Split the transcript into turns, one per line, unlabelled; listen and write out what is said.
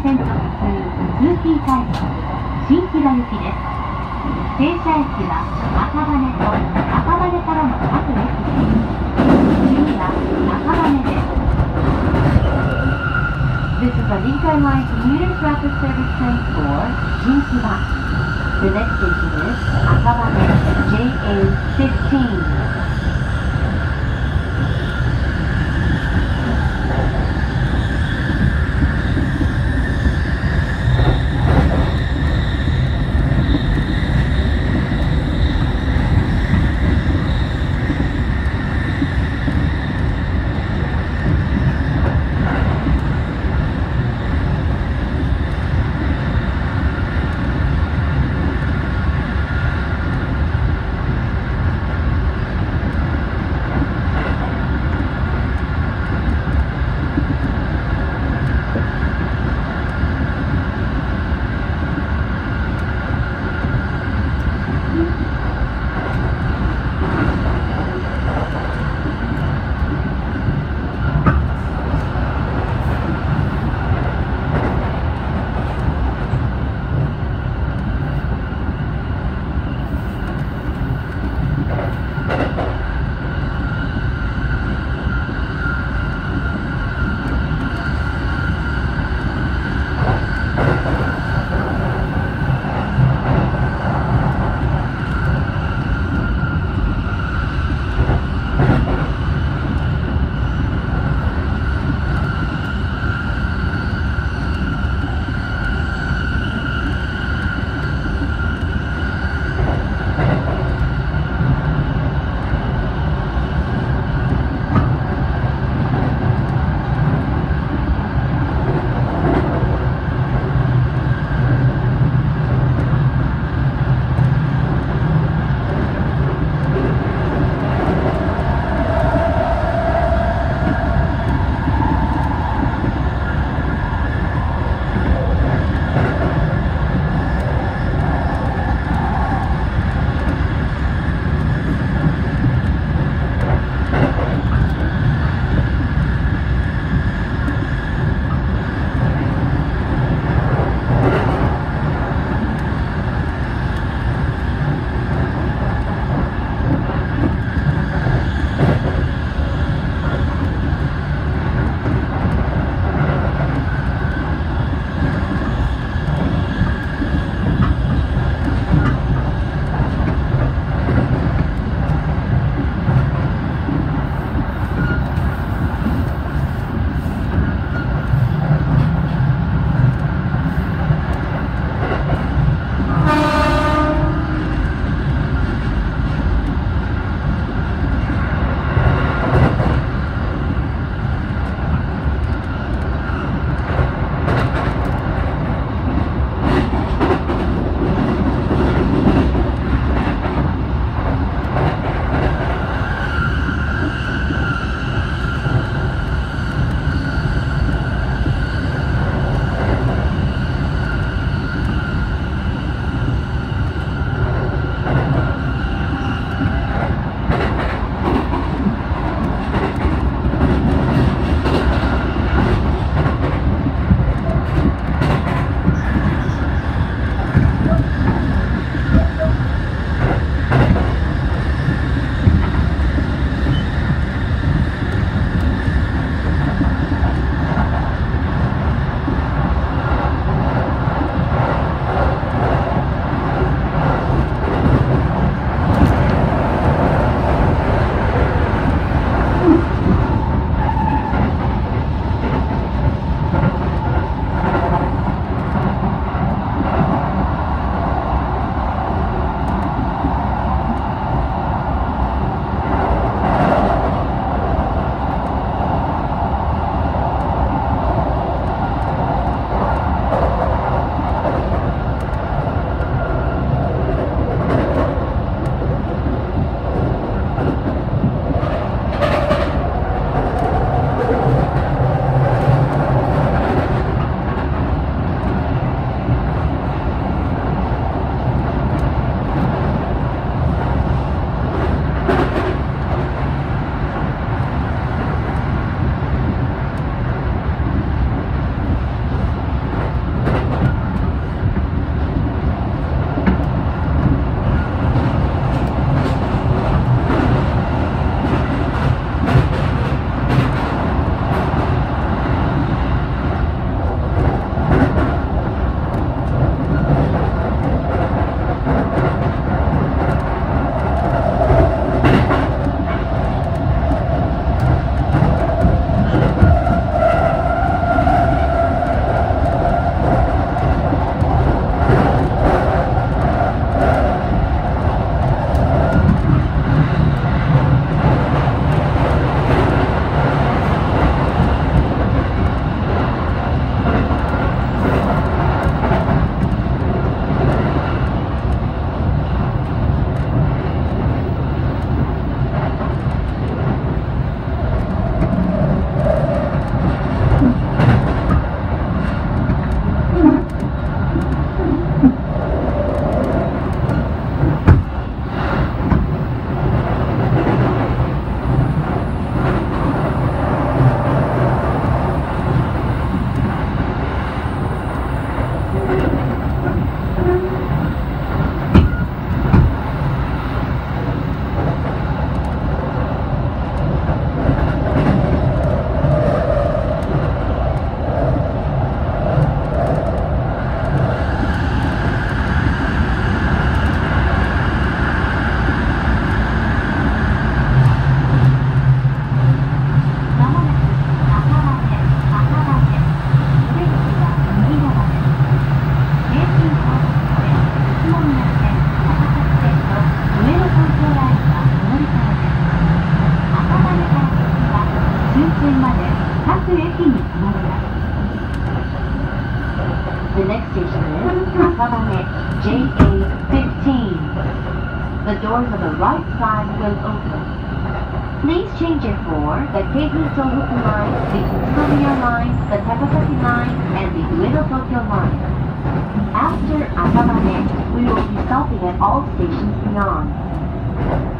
B 回線直通通勤快速新木場行きです停車駅は赤羽と赤羽からの各駅です次は赤羽です This is a Lincoln Line commuter rapid service train for Shinkiba. The next station is Akabane JA15.「JA15. The doors on the right side will open. Please change it for the Keiji Tohoku line, the Utsunomiya line, the Takasaki line, and the Ueno Tokyo line. After Akabane, we will be stopping at all stations beyond.